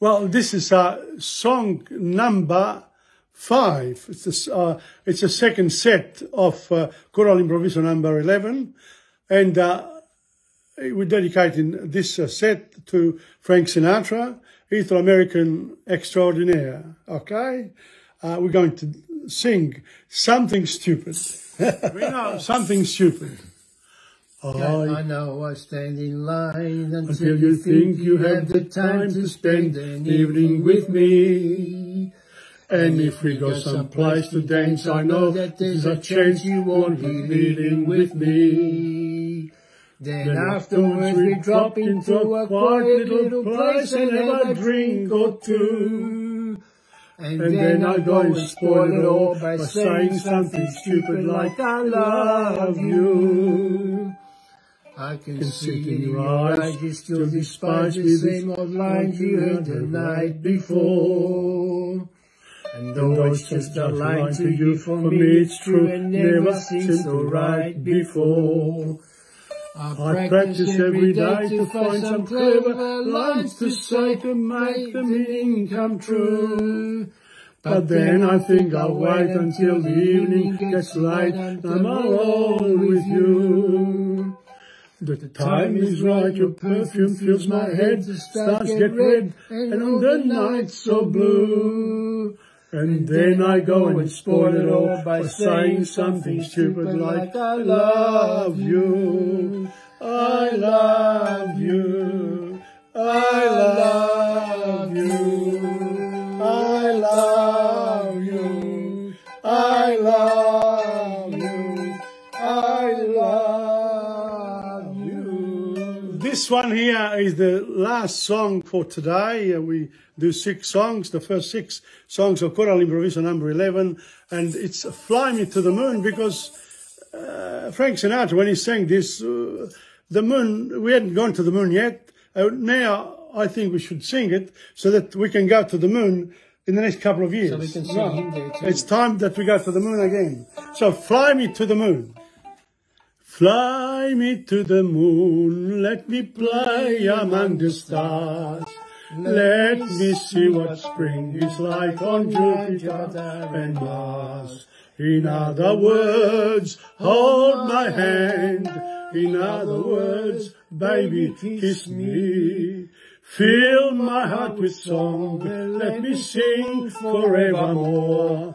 Well, this is uh, song number five. It's a, uh, it's a second set of uh, Coro All'Improvviso number 11. And uh, we're dedicating this uh, set to Frank Sinatra, Italo-American extraordinaire. Okay? Uh, we're going to sing something stupid. we know something stupid. I know I stand in line until, Until you think you have the time to spend an evening with me. And if we go someplace to dance, I know that there's a chance you won't be leaving with me. Then Then afterwards we drop into a quiet little place and have a drink or two. And, And then I go and spoil it all by saying something stupid like I love you. I can, Can see in your eyes you still despise me same old lines you heard the night before. And though it's just a line to you, for me it's true and never seemed so right before. I practice every day to find some clever lines to say to make the meaning come true. But then I think I'll wait until the evening gets late and I'm alone with you. The time is right, your perfume fills my head, the stars get red, and on the night so blue. And then I go and spoil it all by saying something stupid like I love you, I love This one here is the last song for today. Uh, We do six songs, the first six songs of Coro All'Improvviso number 11, and it's Fly Me to the Moon because uh, Frank Sinatra, when he sang this, uh, the moon, we hadn't gone to the moon yet. Uh, now I think we should sing it so that we can go to the moon in the next couple of years. So we can sing No, him there too. It's time that we go to the moon again. So fly me to the moon. Fly me to the moon, let me play among the stars. Let me see what spring is like on Jupiter and Mars. In other words, hold my hand. In other words, baby, kiss me. Fill my heart with song, let me sing forevermore.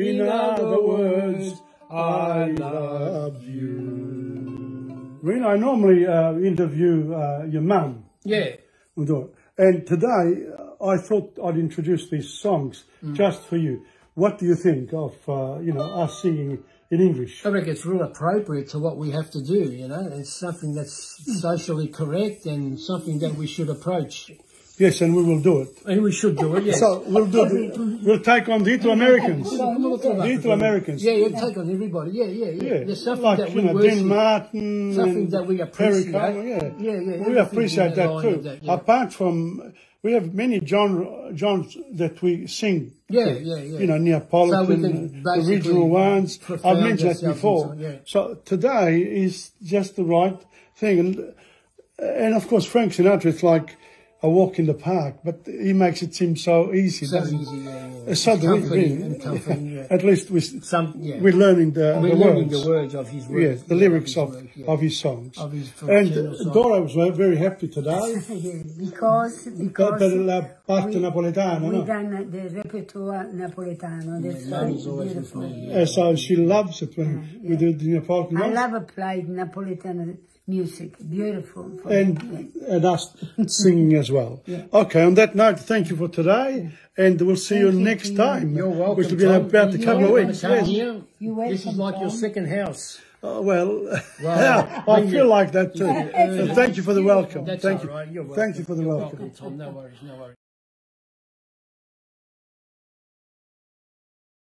in other words, I love you. When I normally uh, interview uh, your mum, Yeah. we'll do it. And today, uh, I thought I'd introduce these songs just for you. What do you think of, uh, you know, us singing in English? I think it's real appropriate to what we have to do, you know. It's something that's socially correct and something that we should approach. Yes, and we will do it. And we should do it, yes. So we'll do. The, we'll take on the Italo-Americans. Come on, let's talk about The it. Italo-Americans. Yeah, you take on everybody. Yeah, yeah, yeah. Yeah, There's something like that we know, worship. Martin, Something that we Perry appreciate. Como, yeah, Yeah, yeah, We appreciate that too. that, yeah. Apart from, we have many genre, genres that we sing. Yeah, yeah, yeah. You know, Neapolitan, So original ones. I've mentioned that before. yeah. So today is just the right thing, and and of course Frank Sinatra. It's like a walk in the park, but he makes it seem so easy. So easy, yeah, yeah. So comforting comforting, yeah. At least we, Some, yeah. we're learning the, We're the learning words. the words of his words. Yes, the yeah, lyrics his of, work, yeah. of his songs. Of his and eternal songs. Dora was very- very happy today because per, because per la parte we- napoletana, we no? done the repertoire napoletano. That's Yeah, so always with beautiful. me. So she loves it when we do the Neapolitan I ones. love applied Napolitan music. Beautiful. For and, and us singing as well. Okay, on that note, thank you for today, and we'll see you Thank you next you. time, You're welcome. which will be in Tom. about a You're couple of welcome weeks. Yes. You're This is welcome, like your second house. Uh, well, Well, yeah, I feel it. like that too. So thank you for the welcome. That's thank all you. right. You're welcome. Thank you for the You're welcome. welcome, Tom. No worries, no worries.